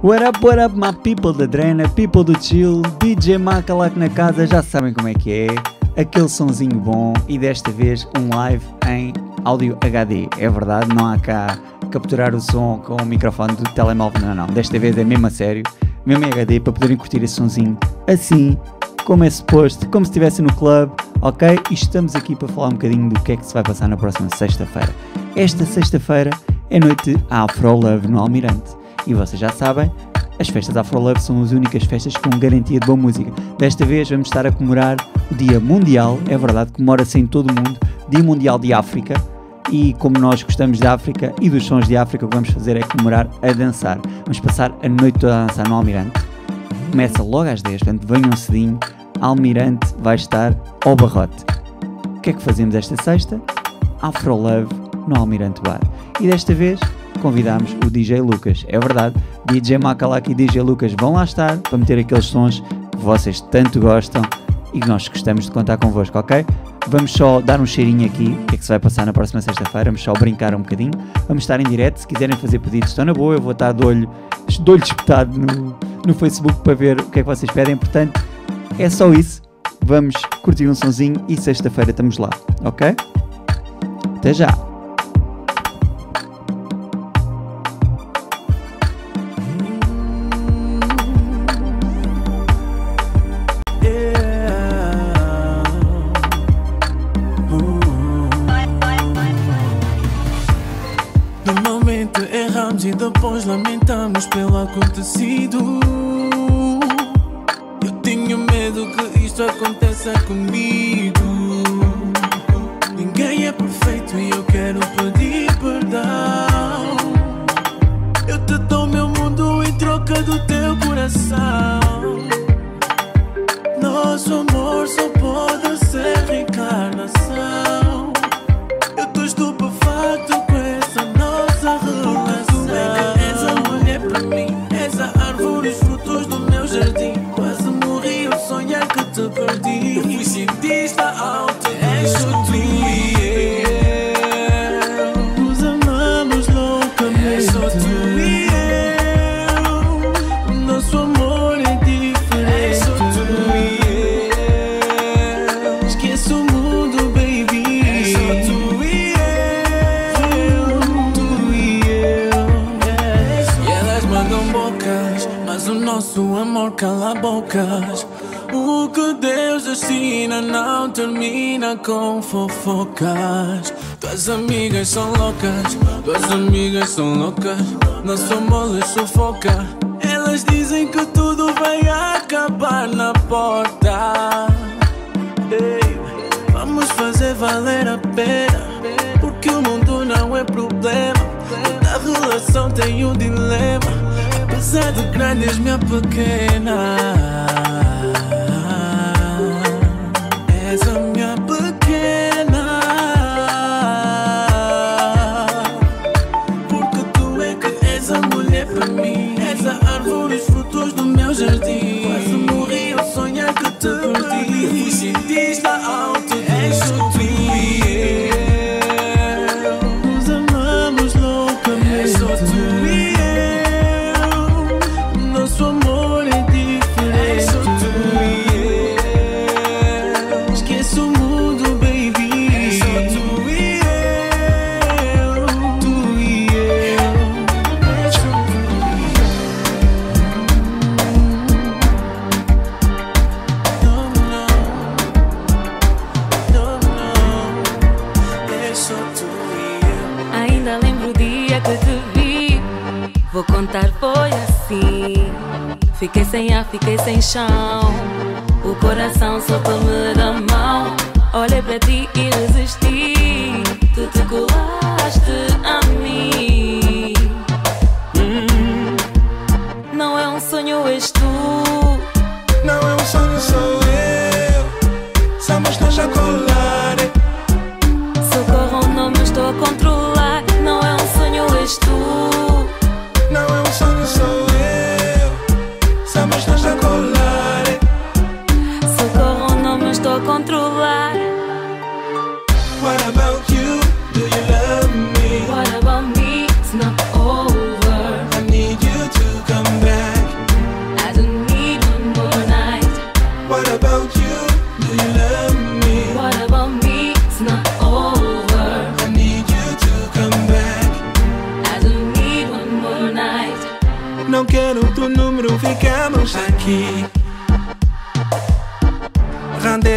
What up, what up, my people da Drena, people do chill, DJ Macalac na casa, já sabem como é que é. Aquele sonzinho bom e desta vez um live em áudio HD. É verdade, não há cá capturar o som com o microfone do telemóvel, não, não. Desta vez é mesmo a sério, mesmo em HD, para poderem curtir esse sonzinho assim, como é suposto, como se estivesse no club, ok? E estamos aqui para falar um bocadinho do que é que se vai passar na próxima sexta-feira. Esta sexta-feira é noite Afro Love no Almirante. E vocês já sabem, as festas Afro Love são as únicas festas com garantia de boa música. Desta vez vamos estar a comemorar o Dia Mundial, é verdade, comemora-se em todo o mundo, Dia Mundial de África. E como nós gostamos de África e dos sons de África, o que vamos fazer é comemorar a dançar. Vamos passar a noite toda a dançar no Almirante. Começa logo às 10, portanto venham cedinho. Almirante vai estar ao barrote. O que é que fazemos esta sexta? Afro Love no Almirante Bar. E desta vez convidámos o DJ Lucas. É verdade, DJ Macalac e DJ Lucas vão lá estar para meter aqueles sons que vocês tanto gostam e que nós gostamos de contar convosco, ok? Vamos só dar um cheirinho aqui, o que é que se vai passar na próxima sexta-feira, vamos só brincar um bocadinho, vamos estar em direto, se quiserem fazer pedidos estão na boa, eu vou estar de olho, de olho espetado no, no Facebook para ver o que é que vocês pedem, portanto, é só isso, vamos curtir um sonzinho e sexta-feira estamos lá, ok? Até já! E depois lamentamos pelo acontecido. Eu tenho medo que isto aconteça comigo. Ninguém é perfeito e eu quero pedir perdão. Eu te dou meu mundo em troca do teu coração. Termina com fofocas. Tuas amigas são loucas, tuas amigas são loucas. Nosso amor lhes sufoca. Elas dizem que tudo vai acabar na porta. Ei, vamos fazer valer a pena. Porque o mundo não é problema. A relação tem um dilema. Apesar de grande, és minha pequena. És a te perdi. Eu fui cientista alto, és Fiquei sem ar, fiquei sem chão. O coração soltou-me da mão. Olhei para ti e resisti. Tu te colaste a mim. Hum. Não é um sonho, és tu. Não é um sonho, sou eu. Estou a controlar. What about you? Do you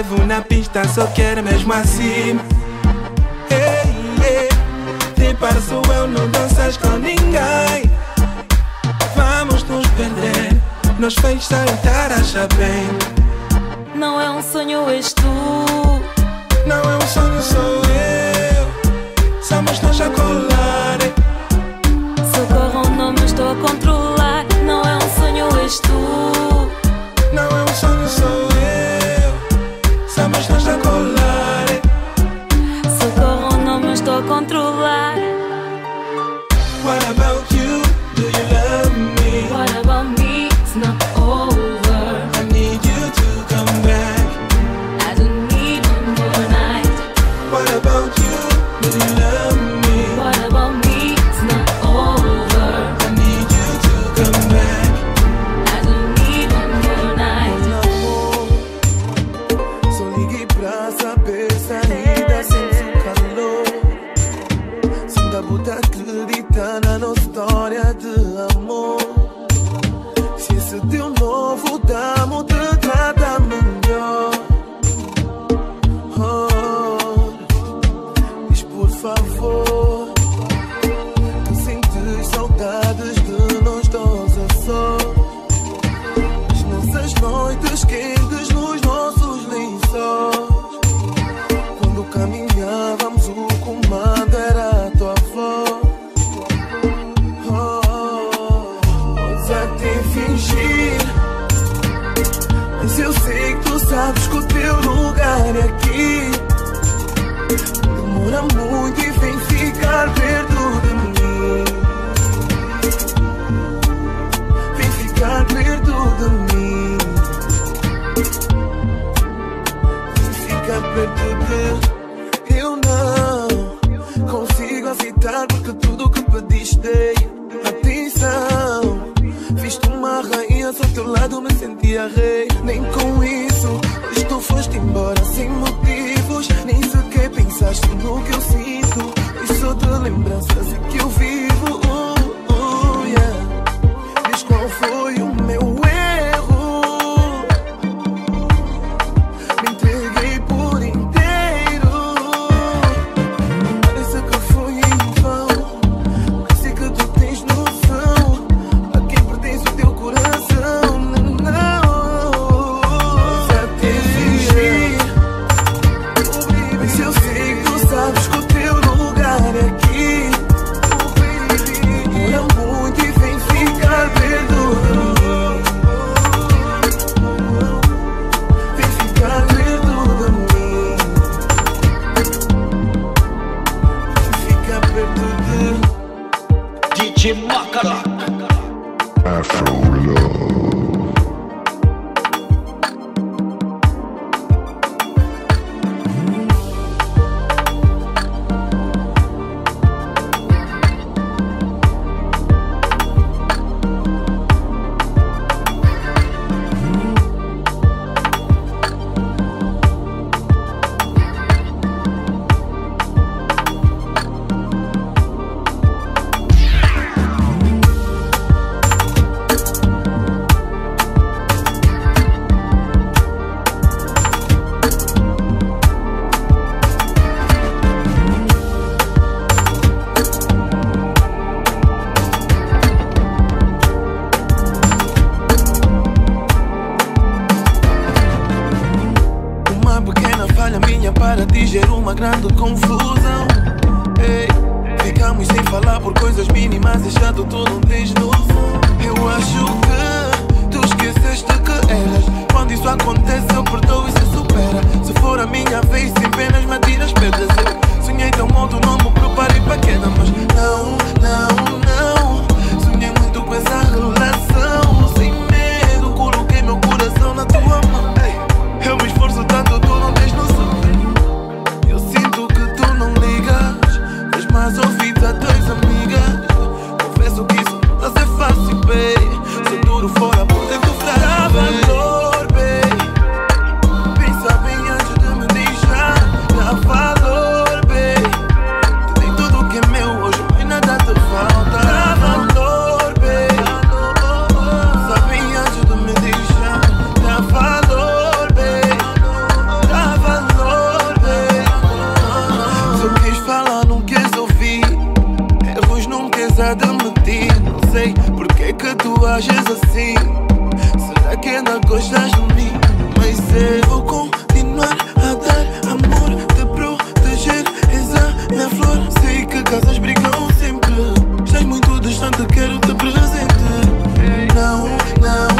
levo na pista, só quero mesmo assim. Ei, ei, Triparço eu, não danças com ninguém. Vamos nos perder, nos fez saltar a chapéu. Não é um sonho, és tu. Não é um sonho, sou acreditar na nossa história de amor. Se esse teu novo dá nem com isso. pois tu foste embora sem motivos. Nem sequer pensaste no que eu sinto. E só de lembranças e que eu vi. Assim, não sei porque é que tu ages assim. Será que ainda gostas de mim? Mas eu vou continuar a dar amor Te proteger, és a minha flor. Sei que casas brigam sempre. Estás muito distante, quero te presente. Não, não.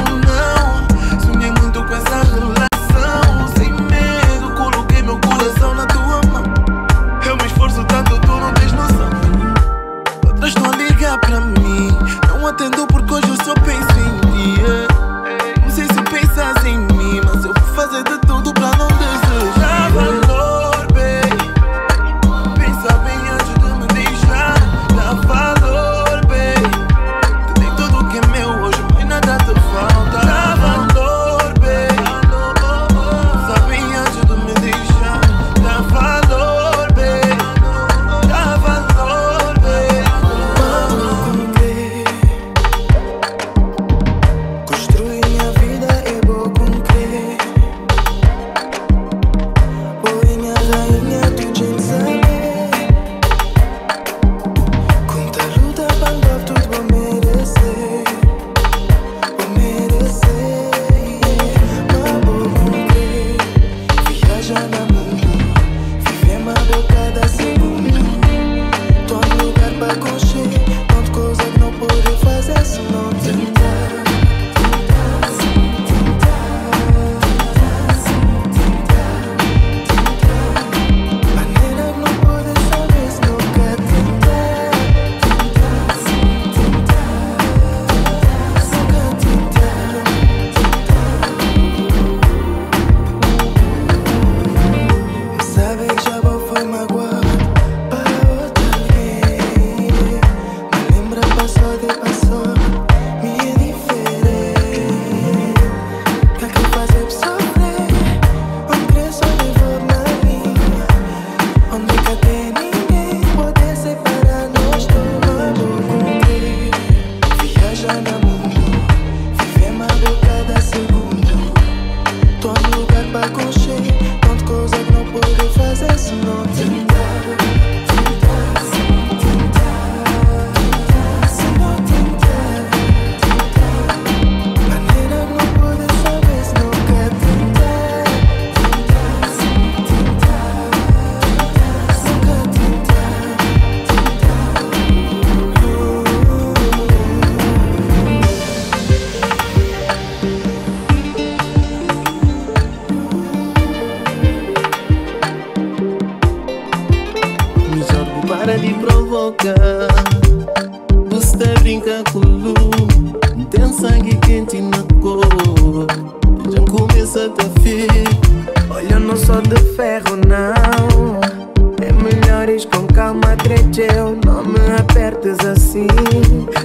tratas assim,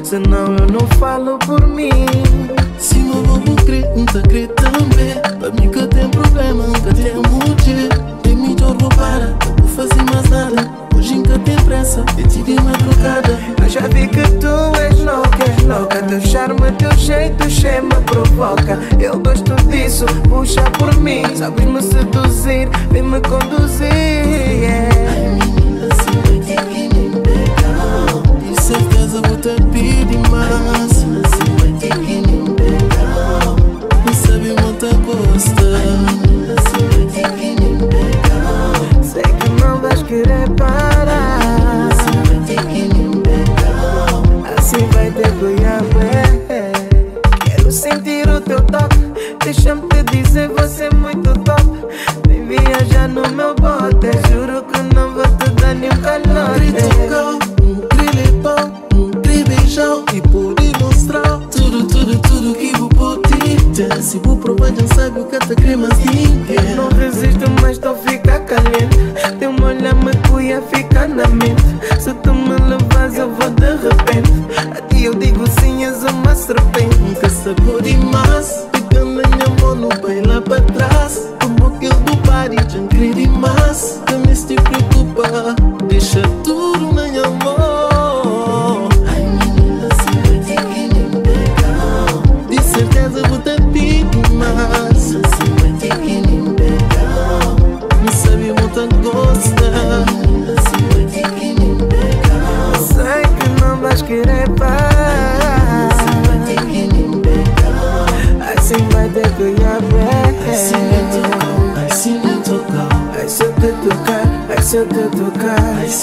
senão eu não falo por mim. Se não vou me crer, não te crer também. Pra mim que tem problema, nunca tem de Tem melhor vou para, não vou fazer mais nada. Hoje nunca tem pressa, eu te dei madrugada. Eu já vi que tu és louca, és louca. Teu charme, teu jeito, chama, provoca. Eu gosto disso, puxa por mim. Sabes me seduzir, vem me conduzir. Yeah. utapidi mazi Masimatiki ni mbendao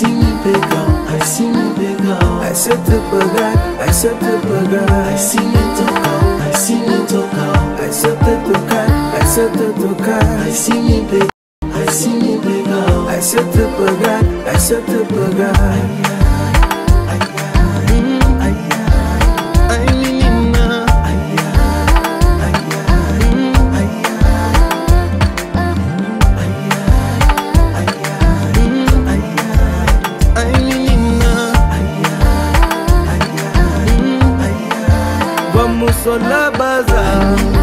see me bigger, I see me bigger. I said I said the. so la bazar.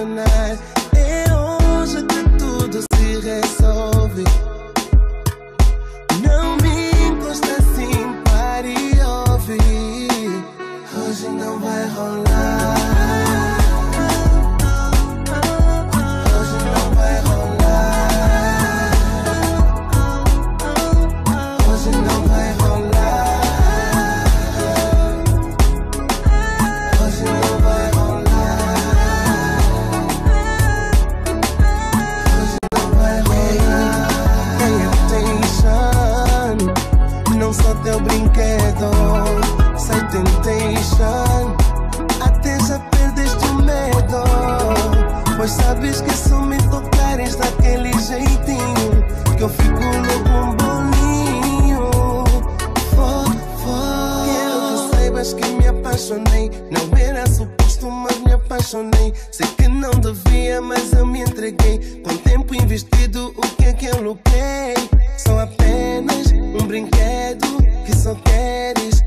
Et on tout aussi sauvé. daquele jeitinho que eu fico louco um bolinho. For, for. Que que saibas que me apaixonei. Não era suposto, mas me apaixonei. Sei que não devia, mas eu me entreguei. Com tempo investido, o que é que eu lutei? São apenas um brinquedo que só queres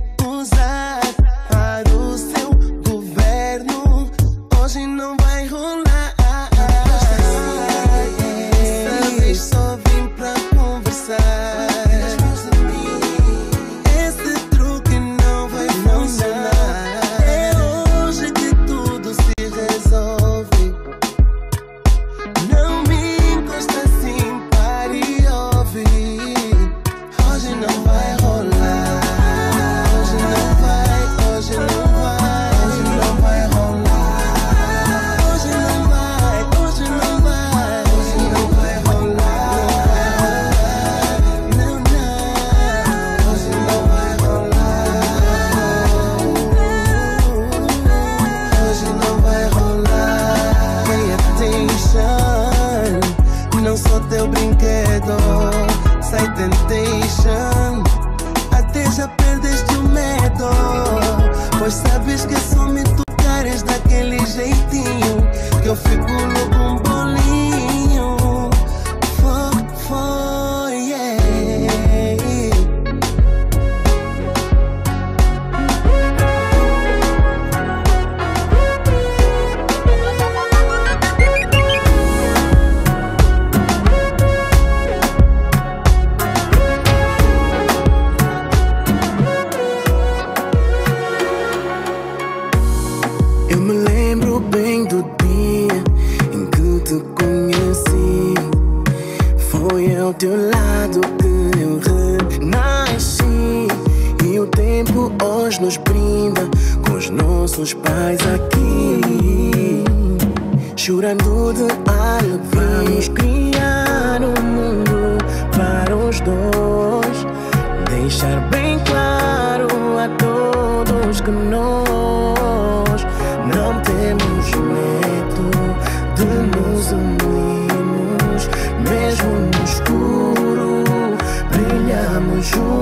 Je suis...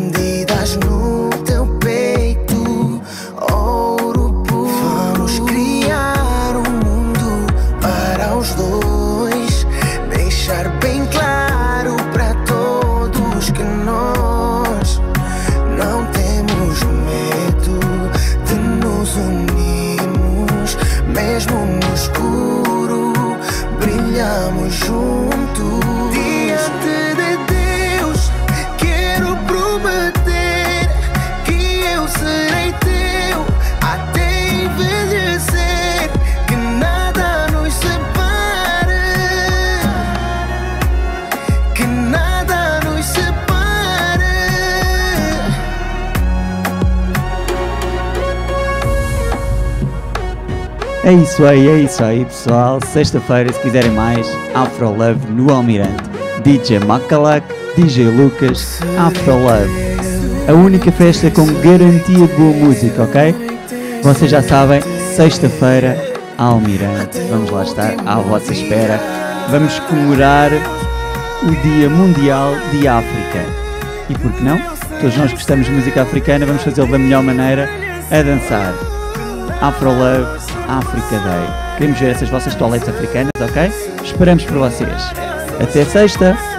indeed. É isso aí, é isso aí, pessoal. Sexta-feira, se quiserem mais, Afro Love no Almirante. DJ Macalac, DJ Lucas, Afro Love. A única festa com garantia de boa música, ok? Vocês já sabem, sexta-feira, Almirante. Vamos lá estar à vossa espera. Vamos comemorar o Dia Mundial de África. E por que não? Todos nós gostamos de música africana, vamos fazê-lo da melhor maneira, a dançar. Afro Love Africa Day. Queremos ver essas vossas toaletes africanas, ok? Esperamos por vocês. Até sexta!